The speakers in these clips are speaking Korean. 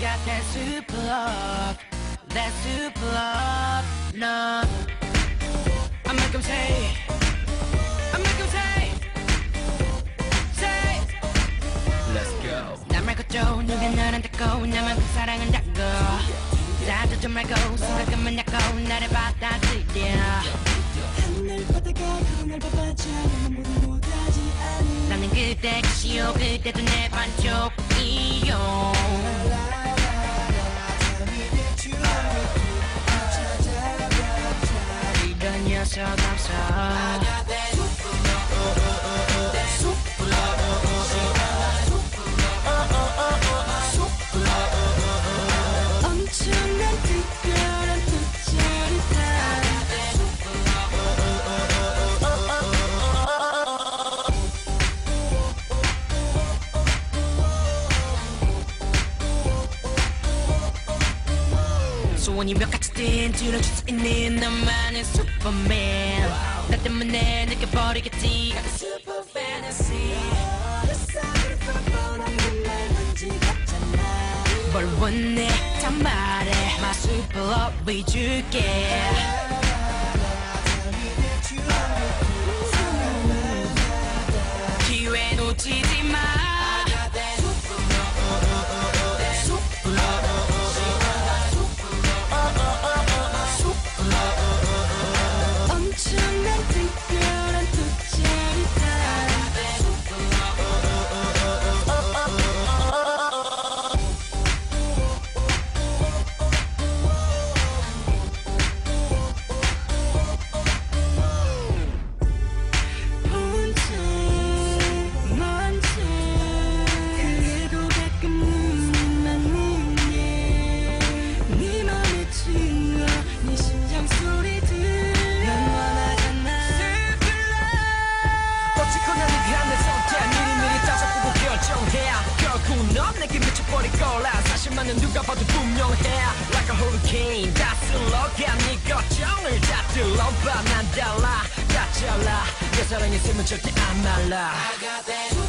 got that super love, that super love. No, I make 'em say, I make 'em say, say. Let's go. 나 말고 또 누가 너랑 닿고 나만 그 사랑한다고. 나도 좀 말고 생각하면 약고 나를 받아들여. 하늘 바다가 그날 봐봤자 나는 모두 못하지 않은 나는 그대 것이요 그대도 내 반쪽이요. 소원이 몇 가지든 들어줄 수 있는 너만의 슈퍼맨 나 때문에 느껴버리겠지 super fantasy. 햇살을 뻔뻔한 그날 먼지 같잖아 뭘 원해 다 말해 My super love 줄게 내게 미쳐버릴 거라. 사실만은 누가 봐도 분명해. Like a hurricane 다슬러가 네 걱정을 다 들러봐. 난 달라 다 잘라. 내 사랑에 있으면 절대 안 말라. 엄청난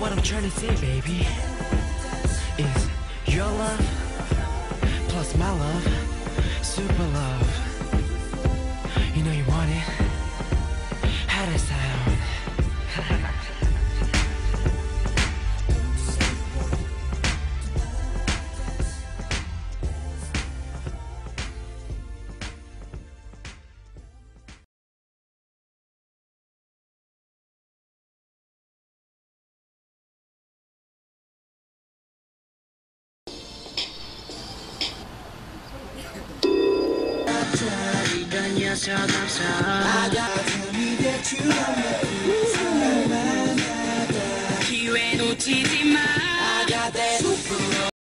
what I'm trying to say baby Is your love Plus my love I got to that you